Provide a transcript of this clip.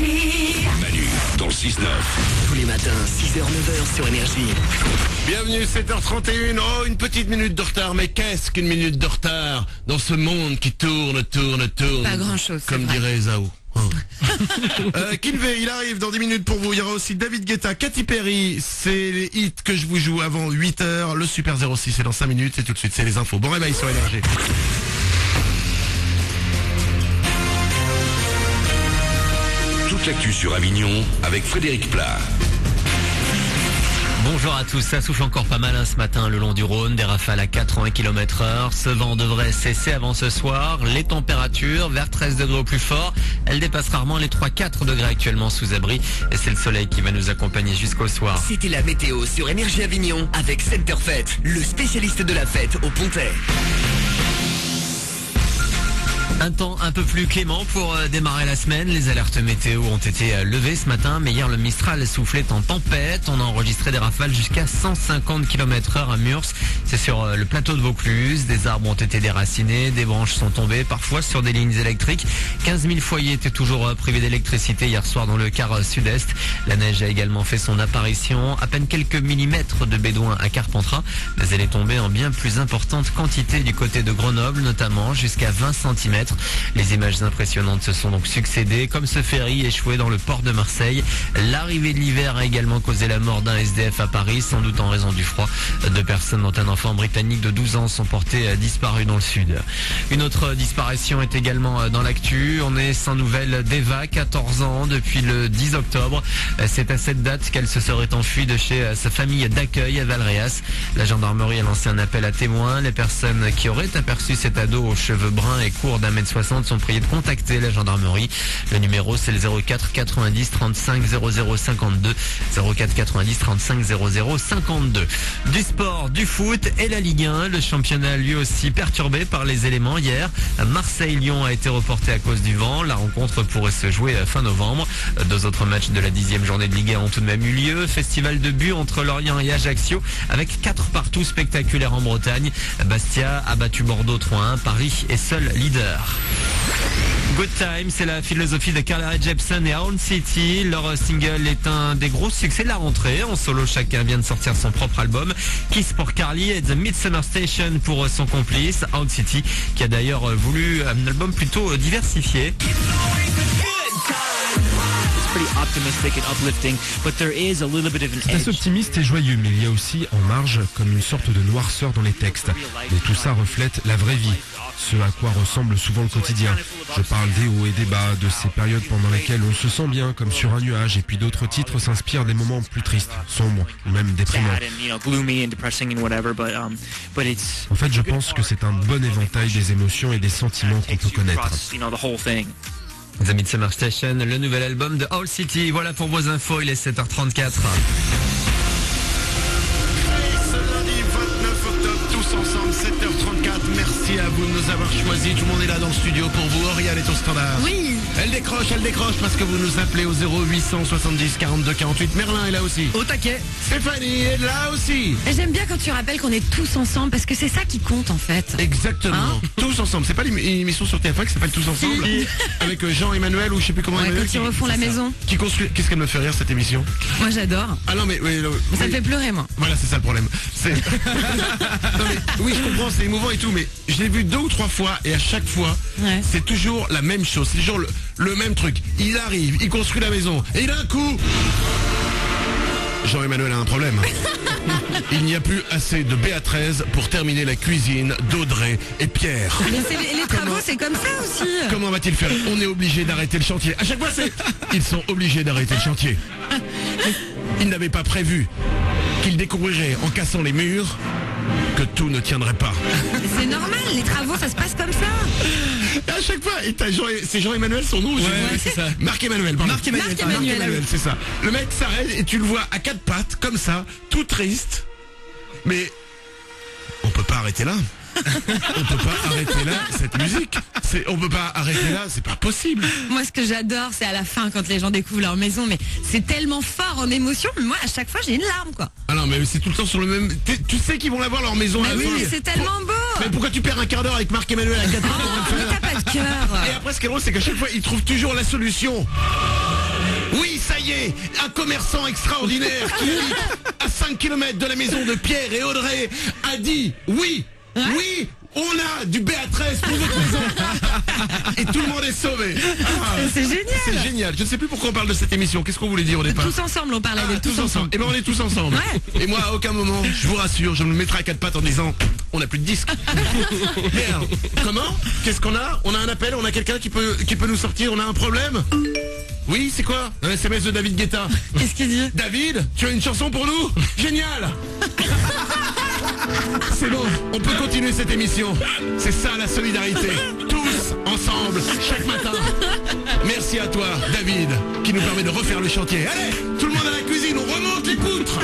Énergie. Manu dans le 6-9. Tous les matins, 6h, 9h sur Énergie. Bienvenue, 7h31. Oh, une petite minute de retard. Mais qu'est-ce qu'une minute de retard dans ce monde qui tourne, tourne, tourne Pas grand-chose, Comme vrai. dirait Zao. Oh. euh, Kinvey, il arrive dans 10 minutes pour vous. Il y aura aussi David Guetta, Katy Perry. C'est les hits que je vous joue avant 8h. Le Super 06, c'est dans 5 minutes. Et tout de suite, c'est les infos. Bon réveil sur Énergie. L'actu sur Avignon avec Frédéric Plat. Bonjour à tous, ça souffle encore pas mal hein, ce matin le long du Rhône, des rafales à 80 km heure. Ce vent devrait cesser avant ce soir. Les températures, vers 13 degrés au plus fort, elles dépassent rarement les 3-4 degrés actuellement sous abri. Et c'est le soleil qui va nous accompagner jusqu'au soir. C'était la météo sur Énergie Avignon avec Center Fête, le spécialiste de la fête au Pontet. Un temps un peu plus clément pour euh, démarrer la semaine. Les alertes météo ont été euh, levées ce matin, mais hier le Mistral soufflait en tempête. On a enregistré des rafales jusqu'à 150 km heure à Murs. C'est sur euh, le plateau de Vaucluse. Des arbres ont été déracinés, des branches sont tombées, parfois sur des lignes électriques. 15 000 foyers étaient toujours privés d'électricité hier soir dans le quart sud-est. La neige a également fait son apparition. À peine quelques millimètres de bédouin à Carpentras, mais elle est tombée en bien plus importante quantité du côté de Grenoble, notamment jusqu'à 20 cm. Les images impressionnantes se sont donc succédées, comme ce ferry échoué dans le port de Marseille. L'arrivée de l'hiver a également causé la mort d'un SDF à Paris, sans doute en raison du froid. Deux personnes, dont un enfant britannique de 12 ans, sont portées euh, disparues dans le sud. Une autre disparition est également euh, dans l'actu. On est sans nouvelles d'Eva, 14 ans, depuis le 10 octobre. Euh, C'est à cette date qu'elle se serait enfuie de chez sa famille d'accueil à Valréas. La gendarmerie a lancé un appel à témoins. Les personnes qui auraient aperçu cet ado aux cheveux bruns et courts d'un mètre 60 sont priées de contacter la gendarmerie. Le numéro c'est le 04 90 35 00 52 04 90 35 00 52. Du sport, du foot et la Ligue 1. Le championnat lui aussi perturbé par les éléments hier. Marseille-Lyon a été reporté à cause du vent. La rencontre pourrait se jouer fin novembre. Deux autres matchs de la dixième journée de Ligue 1 ont tout de même eu lieu. Festival de buts entre Lorient et Ajaccio avec quatre partout spectaculaires en Bretagne. Bastia a battu Bordeaux 3-1. Paris est seul leader. Good Time, c'est la philosophie de Carl Rae Jepsen et Owl City. Leur single est un des gros succès de la rentrée. En solo, chacun vient de sortir son propre album. Kiss pour Carly et The Midsummer Station pour son complice, Owl City, qui a d'ailleurs voulu un album plutôt diversifié. C'est assez optimiste et joyeux, mais il y a aussi en marge comme une sorte de noirceur dans les textes. Mais tout ça reflète la vraie vie, ce à quoi ressemble souvent le quotidien. Je parle des hauts et des bas, de ces périodes pendant lesquelles on se sent bien comme sur un nuage, et puis d'autres titres s'inspirent des moments plus tristes, sombres ou même déprimants. En fait, je pense que c'est un bon éventail des émotions et des sentiments qu'on peut connaître. Thing. The Midsummer Station, le nouvel album de Owl City. Voilà pour vos infos, il est 7h34. Merci à vous de nous avoir choisis. Tout le monde est là dans le studio pour vous. Oriane est au standard. Oui. Elle décroche, elle décroche parce que vous nous appelez au 0870 42 48. Merlin est là aussi. Au taquet Stéphanie est là aussi. J'aime bien quand tu rappelles qu'on est tous ensemble parce que c'est ça qui compte en fait. Exactement. Hein tous ensemble. C'est pas l'ém- une émission sur TF1 qui s'appelle Tous ensemble avec euh, Jean-Emmanuel ou je sais plus comment Ouais, Emmanuel quand ils refont la maison. qui construit. Qu'est-ce qu'elle me fait rire cette émission? Moi j'adore. Ah non mais, oui, oui, Ça me fait pleurer moi. Voilà, c'est ça le problème. C'est. Non, mais oui, je comprends, c'est émouvant et tout, mais je l'ai vu deux ou trois fois et à chaque fois, Ouais. c'est toujours la même chose. C'est toujours le, le même truc. Il arrive, il construit la maison et d'un coup. Jean-Emmanuel a un problème. Il n'y a plus assez de BA13 pour terminer la cuisine d'Audrey et Pierre. Mais les travaux c'est comme ça aussi. Comment va-t-il faire? On est obligé d'arrêter le chantier. À chaque fois, c'est. Ils sont obligés d'arrêter le chantier. Ils n'avaient pas prévu qu'ils découvriraient en cassant les murs que tout ne tiendrait pas. C'est normal, les travaux ça se passe comme ça. Et à chaque fois, c'est Jean-Emmanuel son nom Ouais, c'est ça. Marc-Emmanuel, pardon. Marc-Emmanuel, oui. c'est ça. Le mec s'arrête et tu le vois à quatre pattes, comme ça, tout triste. Mais on peut pas arrêter là. On peut pas arrêter là cette musique. C'est, on peut pas arrêter là, c'est pas possible. Moi ce que j'adore c'est à la fin quand les gens découvrent leur maison mais c'est tellement fort en émotion. Moi à chaque fois j'ai une larme quoi. Ah non, mais c'est tout le temps sur le même. t'es- Tu sais qu'ils vont l'avoir leur maison à Mais la oui fin. mais c'est tellement beau. Mais pourquoi tu perds un quart d'heure avec Marc-Emmanuel à quatre pattes pour Oh, le mais t'as pas de cœur. Et après, ce qui est drôle, c'est qu'à chaque fois, ils trouvent toujours la solution. y est, un commerçant extraordinaire qui à 5 km de la maison de Pierre et Audrey a dit oui, oui, on a du Béatrice pour votre maison. Et tout le monde est sauvé. Ah, C'est génial. c'est génial. Je ne sais plus pourquoi on parle de cette émission. Qu'est-ce qu'on voulait dire au départ Tous ensemble, on parlait Ah, de tous ensemble. Et ben on est tous ensemble. Ouais. Et moi à aucun moment, je vous rassure, je me mettrai à quatre pattes en disant on n'a plus de disque. Merde. Comment Qu'est-ce qu'on a On a un appel, on a quelqu'un qui peut qui peut nous sortir, on a un problème Oui, c'est quoi Un SMS de David Guetta. Qu'est-ce qu'il dit David, tu as une chanson pour nous Génial C'est bon, on peut continuer cette émission. C'est ça la solidarité. Tous ensemble, chaque matin. Merci à toi, David, qui nous permet de refaire le chantier. Allez, tout le monde à la cuisine, on remonte les poutres.